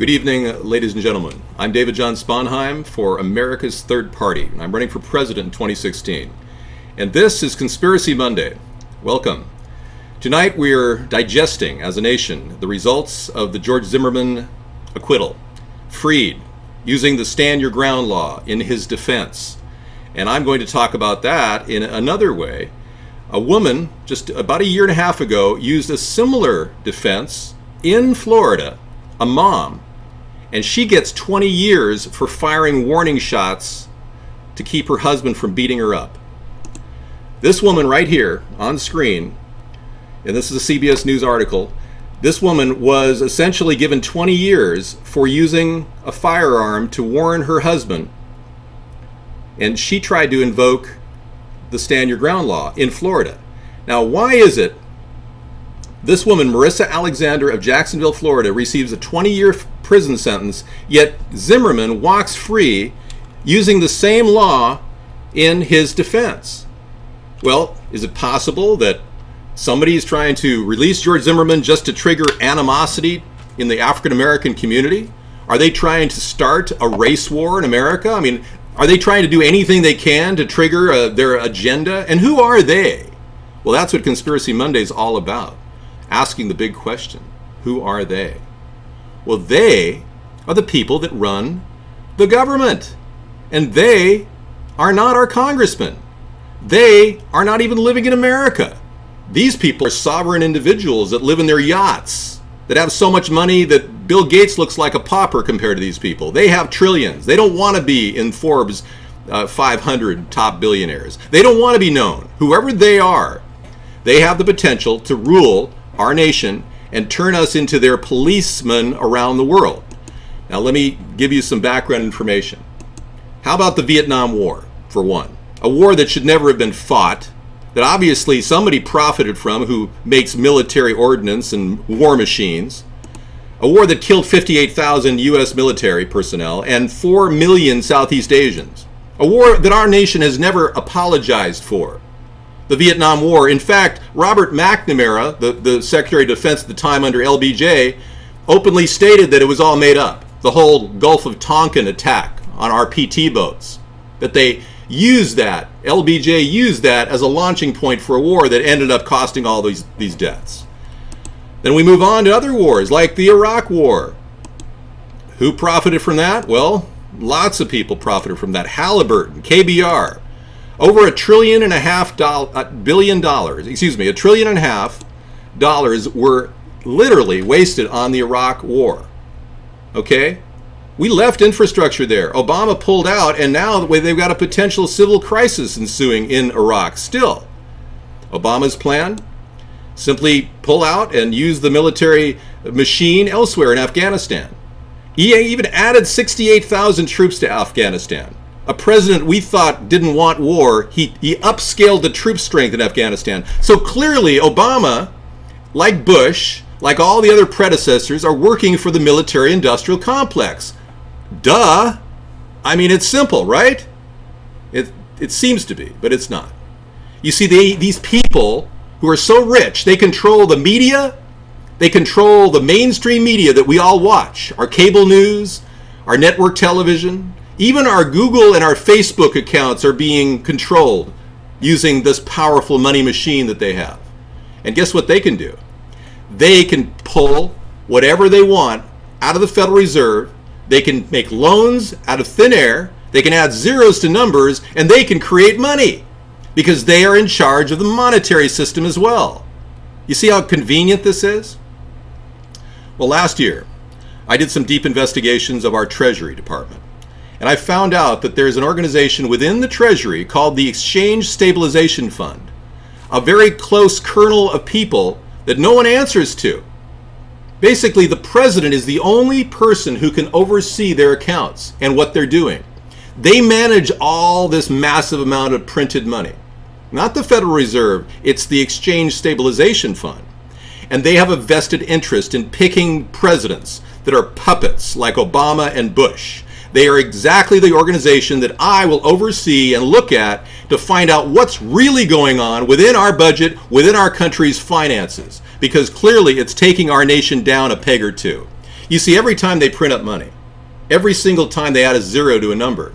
Good evening, ladies and gentlemen. I'm David John Sponheim for America's Third Party, I'm running for president in 2016. And this is Conspiracy Monday. Welcome. Tonight we are digesting, as a nation, the results of the George Zimmerman acquittal. Freed, using the stand your ground law in his defense. And I'm going to talk about that in another way. A woman, just about a year and a half ago, used a similar defense in Florida, a mom, and she gets 20 years for firing warning shots to keep her husband from beating her up. This woman right here on screen, and this is a CBS News article, this woman was essentially given 20 years for using a firearm to warn her husband, and she tried to invoke the Stand Your Ground law in Florida. Now, why is it this woman, Marissa Alexander of Jacksonville, Florida, receives a 20 year prison sentence, yet Zimmerman walks free using the same law in his defense? Well, is it possible that somebody is trying to release George Zimmerman just to trigger animosity in the African American community? Are they trying to start a race war in America? I mean, are they trying to do anything they can to trigger uh, their agenda? And who are they? Well, that's what Conspiracy Monday is all about asking the big question who are they? Well, they are the people that run the government. And they are not our congressmen. They are not even living in America. These people are sovereign individuals that live in their yachts, that have so much money that Bill Gates looks like a pauper compared to these people. They have trillions. They don't want to be in Forbes uh, 500 top billionaires. They don't want to be known. Whoever they are, they have the potential to rule our nation and turn us into their policemen around the world. Now, let me give you some background information. How about the Vietnam War, for one? A war that should never have been fought, that obviously somebody profited from who makes military ordnance and war machines. A war that killed 58,000 U.S. military personnel and 4 million Southeast Asians. A war that our nation has never apologized for the Vietnam War. In fact, Robert McNamara, the, the Secretary of Defense at the time under LBJ, openly stated that it was all made up. The whole Gulf of Tonkin attack on our PT boats. That they used that, LBJ used that as a launching point for a war that ended up costing all these, these deaths. Then we move on to other wars, like the Iraq War. Who profited from that? Well, lots of people profited from that. Halliburton, KBR, over a trillion and a half doll, uh, billion dollars, excuse me, a trillion and a half dollars were literally wasted on the Iraq war. Okay? We left infrastructure there. Obama pulled out, and now they've got a potential civil crisis ensuing in Iraq still. Obama's plan? Simply pull out and use the military machine elsewhere in Afghanistan. He even added 68,000 troops to Afghanistan a president we thought didn't want war, he, he upscaled the troop strength in Afghanistan. So clearly, Obama, like Bush, like all the other predecessors, are working for the military industrial complex. Duh! I mean, it's simple, right? It, it seems to be, but it's not. You see, they, these people who are so rich, they control the media, they control the mainstream media that we all watch our cable news, our network television, even our Google and our Facebook accounts are being controlled using this powerful money machine that they have. And guess what they can do? They can pull whatever they want out of the Federal Reserve. They can make loans out of thin air. They can add zeros to numbers and they can create money because they are in charge of the monetary system as well. You see how convenient this is? Well, last year, I did some deep investigations of our Treasury Department. And I found out that there's an organization within the Treasury called the Exchange Stabilization Fund, a very close kernel of people that no one answers to. Basically, the president is the only person who can oversee their accounts and what they're doing. They manage all this massive amount of printed money. Not the Federal Reserve, it's the Exchange Stabilization Fund. And they have a vested interest in picking presidents that are puppets like Obama and Bush they are exactly the organization that I will oversee and look at to find out what's really going on within our budget, within our country's finances, because clearly it's taking our nation down a peg or two. You see, every time they print up money, every single time they add a zero to a number,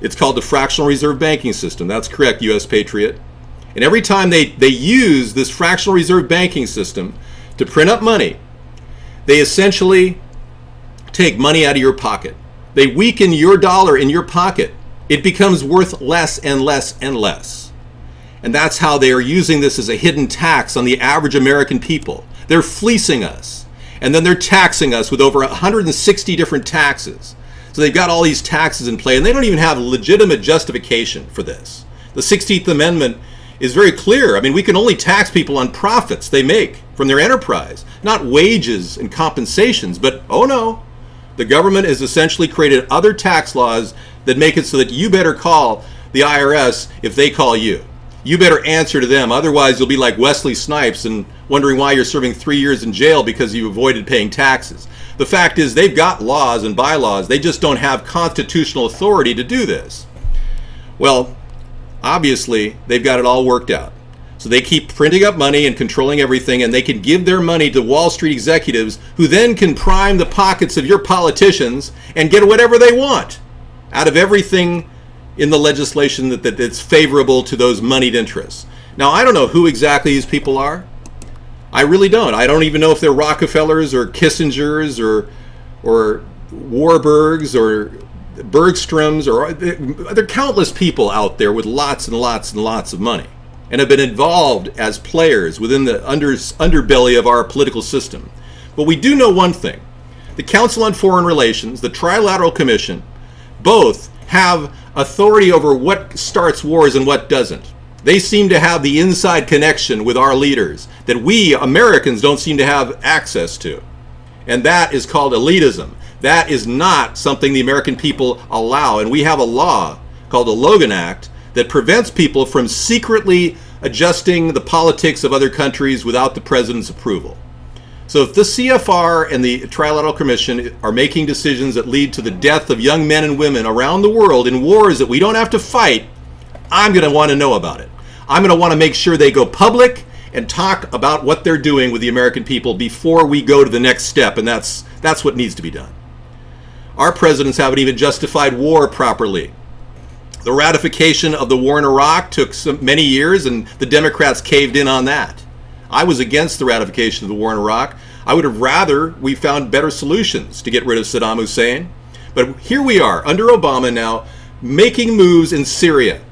it's called the fractional reserve banking system. That's correct, US Patriot. And every time they, they use this fractional reserve banking system to print up money, they essentially take money out of your pocket. They weaken your dollar in your pocket. It becomes worth less and less and less. And that's how they are using this as a hidden tax on the average American people. They're fleecing us. And then they're taxing us with over 160 different taxes. So they've got all these taxes in play, and they don't even have legitimate justification for this. The 16th Amendment is very clear. I mean, we can only tax people on profits they make from their enterprise, not wages and compensations. But oh no, the government has essentially created other tax laws that make it so that you better call the IRS if they call you. You better answer to them, otherwise, you'll be like Wesley Snipes and wondering why you're serving three years in jail because you avoided paying taxes. The fact is, they've got laws and bylaws, they just don't have constitutional authority to do this. Well, obviously, they've got it all worked out. So they keep printing up money and controlling everything, and they can give their money to Wall Street executives who then can prime the pockets of your politicians and get whatever they want out of everything in the legislation that, that, that's favorable to those moneyed interests. Now, I don't know who exactly these people are. I really don't. I don't even know if they're Rockefellers or Kissingers or or Warburgs or Bergstroms or uh, there are countless people out there with lots and lots and lots of money and have been involved as players within the under, underbelly of our political system. But we do know one thing. The Council on Foreign Relations, the Trilateral Commission, both have authority over what starts wars and what doesn't. They seem to have the inside connection with our leaders that we Americans don't seem to have access to. And that is called elitism. That is not something the American people allow. And we have a law called the Logan Act that prevents people from secretly adjusting the politics of other countries without the president's approval. So if the CFR and the Trilateral Commission are making decisions that lead to the death of young men and women around the world in wars that we don't have to fight, I'm going to want to know about it. I'm going to want to make sure they go public and talk about what they're doing with the American people before we go to the next step, and that's that's what needs to be done. Our presidents haven't even justified war properly. The ratification of the war in Iraq took some, many years, and the Democrats caved in on that. I was against the ratification of the war in Iraq. I would have rather we found better solutions to get rid of Saddam Hussein. But here we are, under Obama now, making moves in Syria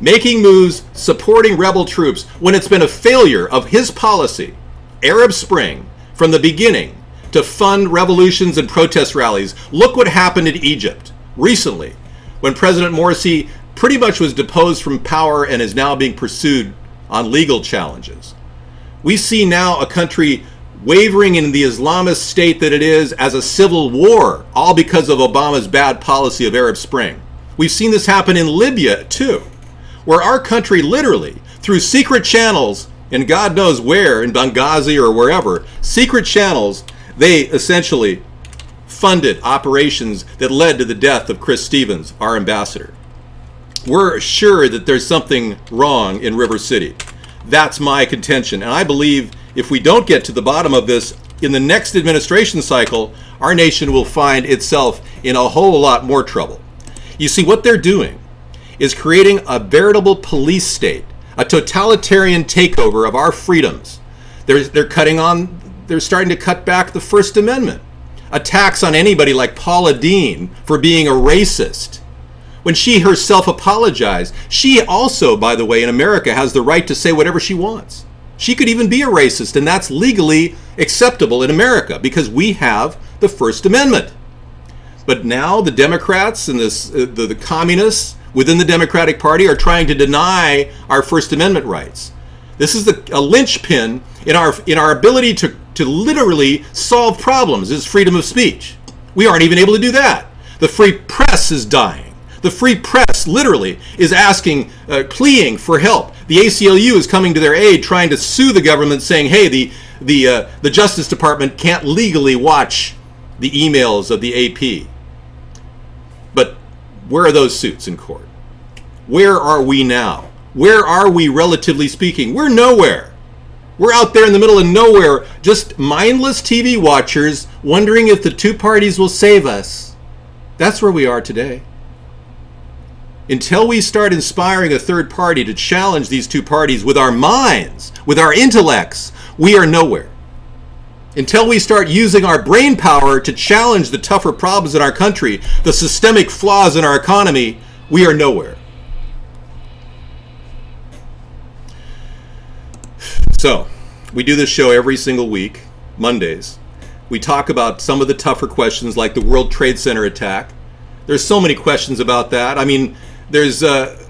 making moves supporting rebel troops when it's been a failure of his policy, Arab Spring, from the beginning to fund revolutions and protest rallies. Look what happened in Egypt recently when President Morsi pretty much was deposed from power and is now being pursued on legal challenges. We see now a country wavering in the Islamist state that it is as a civil war, all because of Obama's bad policy of Arab Spring. We've seen this happen in Libya too where our country literally, through secret channels, and God knows where, in Benghazi or wherever, secret channels, they essentially funded operations that led to the death of Chris Stevens, our ambassador. We're sure that there's something wrong in River City. That's my contention. And I believe if we don't get to the bottom of this in the next administration cycle, our nation will find itself in a whole lot more trouble. You see, what they're doing is creating a veritable police state, a totalitarian takeover of our freedoms. They're, they're cutting on, they're starting to cut back the First Amendment. Attacks on anybody like Paula Deen for being a racist. When she herself apologized, she also, by the way, in America has the right to say whatever she wants. She could even be a racist, and that's legally acceptable in America because we have the First Amendment. But now the Democrats and this, uh, the, the communists within the Democratic Party are trying to deny our First Amendment rights. This is the, a linchpin in our in our ability to, to literally solve problems is freedom of speech. We aren't even able to do that. The free press is dying. The free press literally is asking, uh, pleading for help. The ACLU is coming to their aid, trying to sue the government, saying, "Hey, the the uh, the Justice Department can't legally watch the emails of the AP." But where are those suits in court? Where are we now? Where are we relatively speaking? We're nowhere. We're out there in the middle of nowhere, just mindless TV watchers wondering if the two parties will save us. That's where we are today. Until we start inspiring a third party to challenge these two parties with our minds, with our intellects, we are nowhere. Until we start using our brain power to challenge the tougher problems in our country, the systemic flaws in our economy, we are nowhere. So, we do this show every single week, Mondays. We talk about some of the tougher questions like the World Trade Center attack. There's so many questions about that. I mean, there's uh,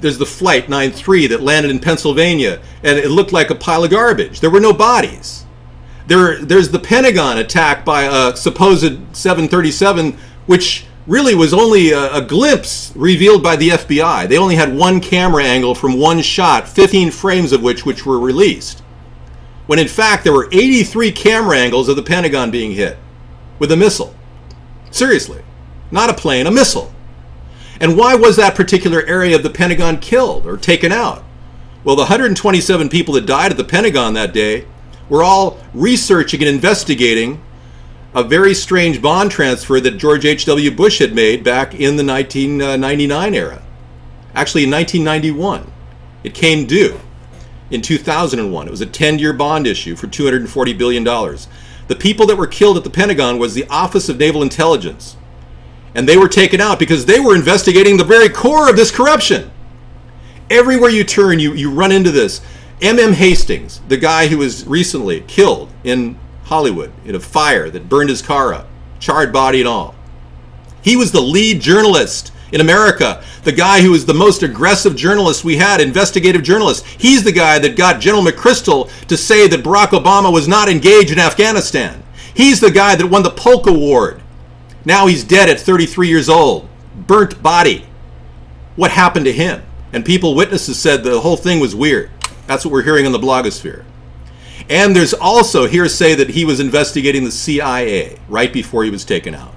there's the flight 93 that landed in Pennsylvania and it looked like a pile of garbage. There were no bodies. There there's the Pentagon attack by a supposed 737 which really was only a, a, glimpse revealed by the FBI. They only had one camera angle from one shot, 15 frames of which which were released. When in fact there were 83 camera angles of the Pentagon being hit with a missile. Seriously, not a plane, a missile. And why was that particular area of the Pentagon killed or taken out? Well, the 127 people that died at the Pentagon that day were all researching and investigating a very strange bond transfer that George H.W. Bush had made back in the 1999 era. Actually, in 1991. It came due in 2001. It was a 10 year bond issue for $240 billion. The people that were killed at the Pentagon was the Office of Naval Intelligence. And they were taken out because they were investigating the very core of this corruption. Everywhere you turn, you, you run into this. M.M. Hastings, the guy who was recently killed in Hollywood in a fire that burned his car up, charred body and all. He was the lead journalist in America, the guy who was the most aggressive journalist we had, investigative journalist. He's the guy that got General McChrystal to say that Barack Obama was not engaged in Afghanistan. He's the guy that won the Polk Award. Now he's dead at 33 years old, burnt body. What happened to him? And people, witnesses said the whole thing was weird. That's what we're hearing on the blogosphere. And there's also hearsay that he was investigating the CIA right before he was taken out.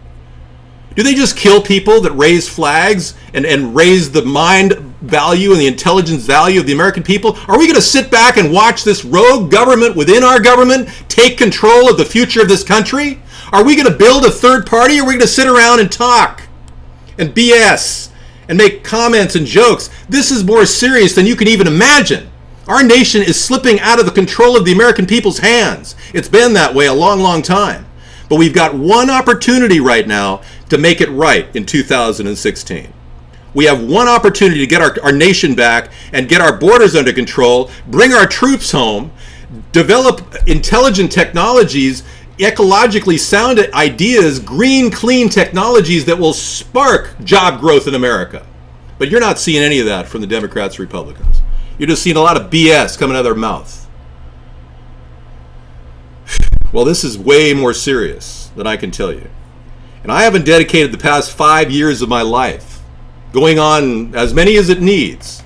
Do they just kill people that raise flags and, and raise the mind value and the intelligence value of the American people? Are we going to sit back and watch this rogue government within our government take control of the future of this country? Are we going to build a third party or are we going to sit around and talk and BS and make comments and jokes? This is more serious than you can even imagine. Our nation is slipping out of the control of the American people's hands. It's been that way a long, long time. But we've got one opportunity right now to make it right in 2016. We have one opportunity to get our, our nation back and get our borders under control, bring our troops home, develop intelligent technologies, ecologically sound ideas, green, clean technologies that will spark job growth in America. But you're not seeing any of that from the Democrats, Republicans. You're just seeing a lot of BS coming out of their mouth. Well, this is way more serious than I can tell you. And I haven't dedicated the past five years of my life, going on as many as it needs,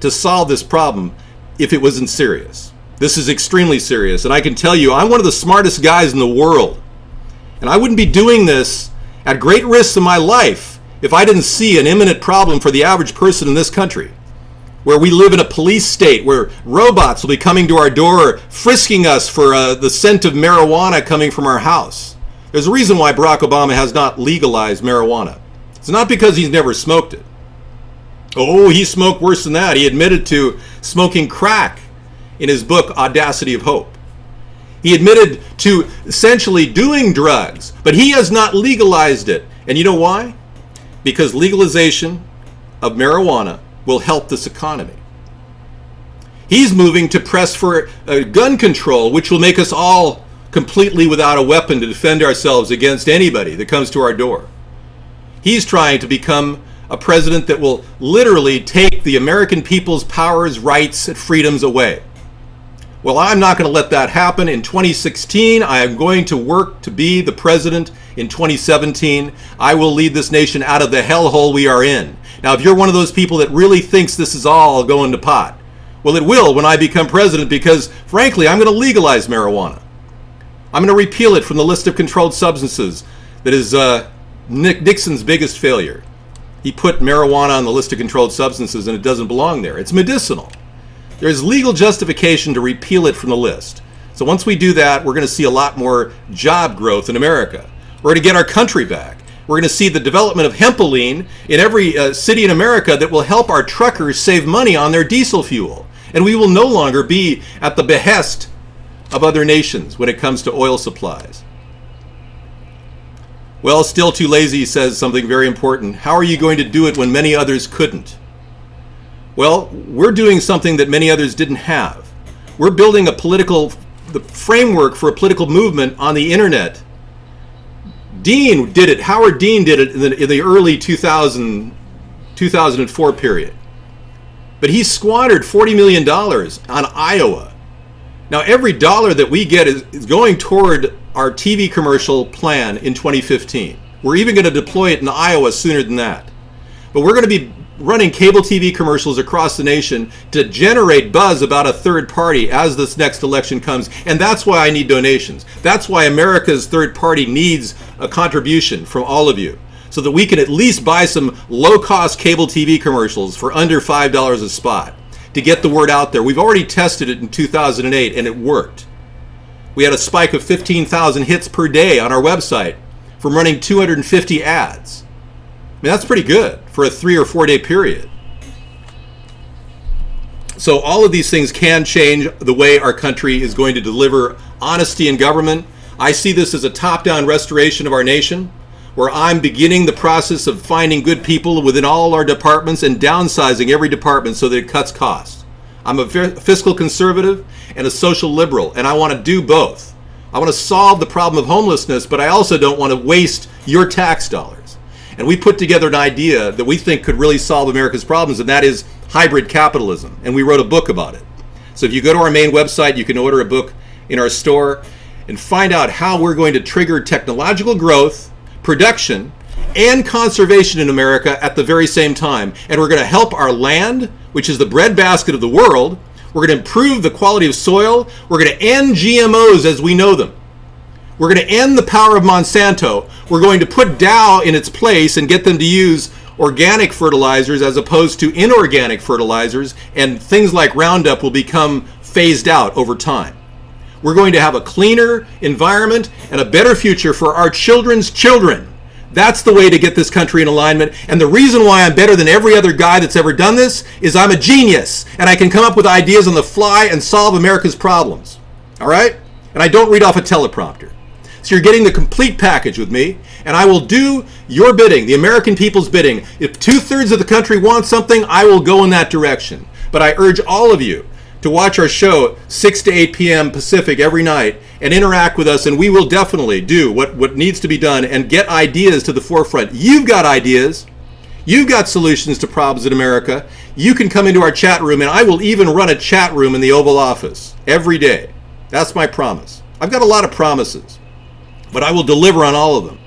to solve this problem if it wasn't serious. This is extremely serious. And I can tell you, I'm one of the smartest guys in the world. And I wouldn't be doing this at great risk of my life if I didn't see an imminent problem for the average person in this country where we live in a police state where robots will be coming to our door frisking us for uh, the scent of marijuana coming from our house. There's a reason why Barack Obama has not legalized marijuana. It's not because he's never smoked it. Oh, he smoked worse than that. He admitted to smoking crack in his book Audacity of Hope. He admitted to essentially doing drugs, but he has not legalized it. And you know why? Because legalization of marijuana will help this economy. He's moving to press for gun control, which will make us all completely without a weapon to defend ourselves against anybody that comes to our door. He's trying to become a president that will literally take the American people's powers, rights, and freedoms away. Well, I'm not going to let that happen. In 2016, I am going to work to be the president. In 2017, I will lead this nation out of the hellhole we are in. Now, if you're one of those people that really thinks this is all going to pot, well, it will when I become president because, frankly, I'm going to legalize marijuana. I'm going to repeal it from the list of controlled substances that is uh, Nick Nixon's biggest failure. He put marijuana on the list of controlled substances and it doesn't belong there. It's medicinal. There's legal justification to repeal it from the list. So once we do that, we're going to see a lot more job growth in America. We're going to get our country back. We're going to see the development of hempoline in every uh, city in America that will help our truckers save money on their diesel fuel. And we will no longer be at the behest of other nations when it comes to oil supplies. Well, still too lazy says something very important. How are you going to do it when many others couldn't? Well, we're doing something that many others didn't have. We're building a political the framework for a political movement on the internet. Dean did it. Howard Dean did it in the, in the early 2000, 2004 period. But he squandered $40 million on Iowa. Now, every dollar that we get is, is going toward our TV commercial plan in 2015. We're even going to deploy it in Iowa sooner than that. But we're going to be running cable TV commercials across the nation to generate buzz about a third party as this next election comes. And that's why I need donations. That's why America's third party needs a contribution from all of you so that we can at least buy some low cost cable TV commercials for under $5 a spot to get the word out there. We've already tested it in 2008 and it worked. We had a spike of 15,000 hits per day on our website from running 250 ads. I mean, that's pretty good for a three or four day period. So, all of these things can change the way our country is going to deliver honesty in government. I see this as a top down restoration of our nation, where I'm beginning the process of finding good people within all our departments and downsizing every department so that it cuts costs. I'm a fiscal conservative and a social liberal, and I want to do both. I want to solve the problem of homelessness, but I also don't want to waste your tax dollars. And we put together an idea that we think could really solve America's problems, and that is hybrid capitalism. And we wrote a book about it. So if you go to our main website, you can order a book in our store and find out how we're going to trigger technological growth, production, and conservation in America at the very same time. And we're going to help our land, which is the breadbasket of the world. We're going to improve the quality of soil. We're going to end GMOs as we know them. We're going to end the power of Monsanto. We're going to put Dow in its place and get them to use organic fertilizers as opposed to inorganic fertilizers, and things like Roundup will become phased out over time. We're going to have a cleaner environment and a better future for our children's children. That's the way to get this country in alignment. And the reason why I'm better than every other guy that's ever done this is I'm a genius and I can come up with ideas on the fly and solve America's problems. All right? And I don't read off a teleprompter. So you're getting the complete package with me, and I will do your bidding, the American people's bidding. If two thirds of the country wants something, I will go in that direction. But I urge all of you to watch our show 6 to 8 p.m. Pacific every night and interact with us, and we will definitely do what, what needs to be done and get ideas to the forefront. You've got ideas. You've got solutions to problems in America. You can come into our chat room, and I will even run a chat room in the Oval Office every day. That's my promise. I've got a lot of promises but I will deliver on all of them.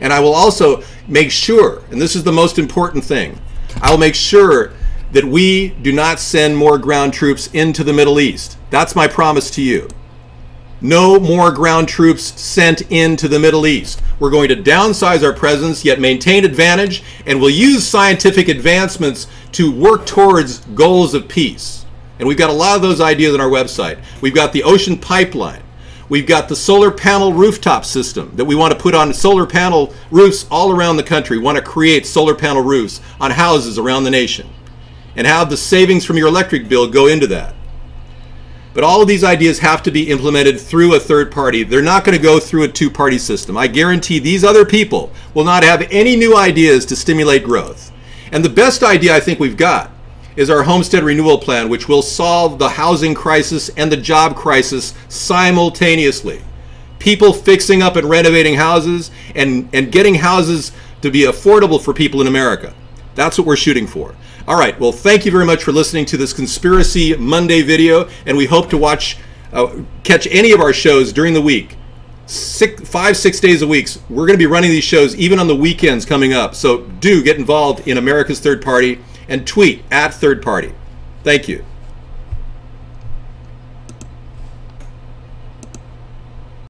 And I will also make sure, and this is the most important thing, I will make sure that we do not send more ground troops into the Middle East. That's my promise to you. No more ground troops sent into the Middle East. We're going to downsize our presence, yet maintain advantage, and we'll use scientific advancements to work towards goals of peace. And we've got a lot of those ideas on our website. We've got the ocean pipeline. We've got the solar panel rooftop system that we want to put on solar panel roofs all around the country. We want to create solar panel roofs on houses around the nation and have the savings from your electric bill go into that. But all of these ideas have to be implemented through a third party. They're not going to go through a two party system. I guarantee these other people will not have any new ideas to stimulate growth. And the best idea I think we've got is our homestead renewal plan, which will solve the housing crisis and the job crisis simultaneously. People fixing up and renovating houses and, and getting houses to be affordable for people in America. That's what we're shooting for. All right, well, thank you very much for listening to this Conspiracy Monday video, and we hope to watch, uh, catch any of our shows during the week. Six, five, six days a week. We're going to be running these shows even on the weekends coming up. So do get involved in America's Third Party and tweet at third party. Thank you.